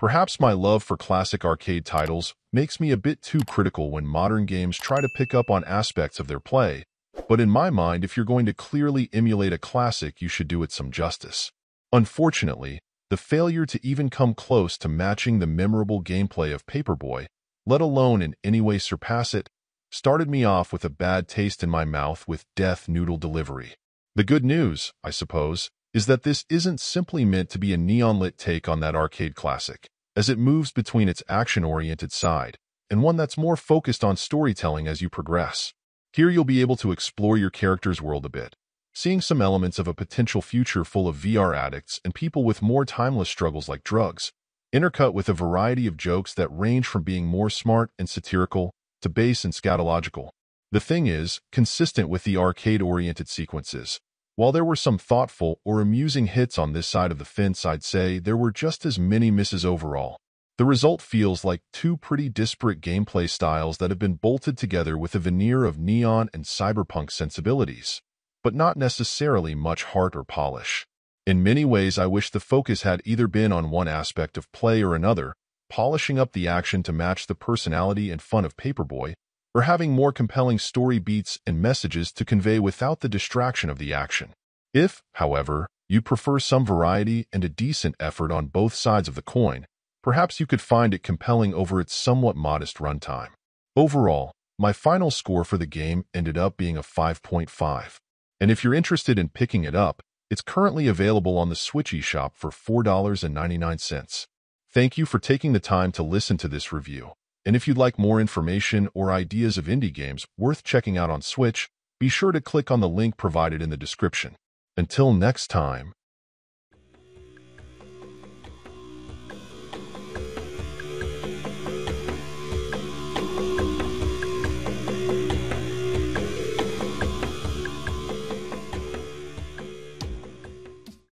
Perhaps my love for classic arcade titles makes me a bit too critical when modern games try to pick up on aspects of their play, but in my mind, if you're going to clearly emulate a classic, you should do it some justice. Unfortunately, the failure to even come close to matching the memorable gameplay of Paperboy, let alone in any way surpass it, started me off with a bad taste in my mouth with Death Noodle Delivery. The good news, I suppose, is that this isn't simply meant to be a neon-lit take on that arcade classic, as it moves between its action-oriented side and one that's more focused on storytelling as you progress. Here you'll be able to explore your character's world a bit, seeing some elements of a potential future full of VR addicts and people with more timeless struggles like drugs, intercut with a variety of jokes that range from being more smart and satirical to base and scatological. The thing is, consistent with the arcade-oriented sequences, while there were some thoughtful or amusing hits on this side of the fence, I'd say there were just as many misses overall. The result feels like two pretty disparate gameplay styles that have been bolted together with a veneer of neon and cyberpunk sensibilities, but not necessarily much heart or polish. In many ways, I wish the focus had either been on one aspect of play or another, polishing up the action to match the personality and fun of Paperboy, or having more compelling story beats and messages to convey without the distraction of the action. If, however, you prefer some variety and a decent effort on both sides of the coin, perhaps you could find it compelling over its somewhat modest runtime. Overall, my final score for the game ended up being a 5.5. And if you're interested in picking it up, it's currently available on the Switch eShop for $4.99. Thank you for taking the time to listen to this review. And if you'd like more information or ideas of indie games worth checking out on Switch, be sure to click on the link provided in the description. Until next time,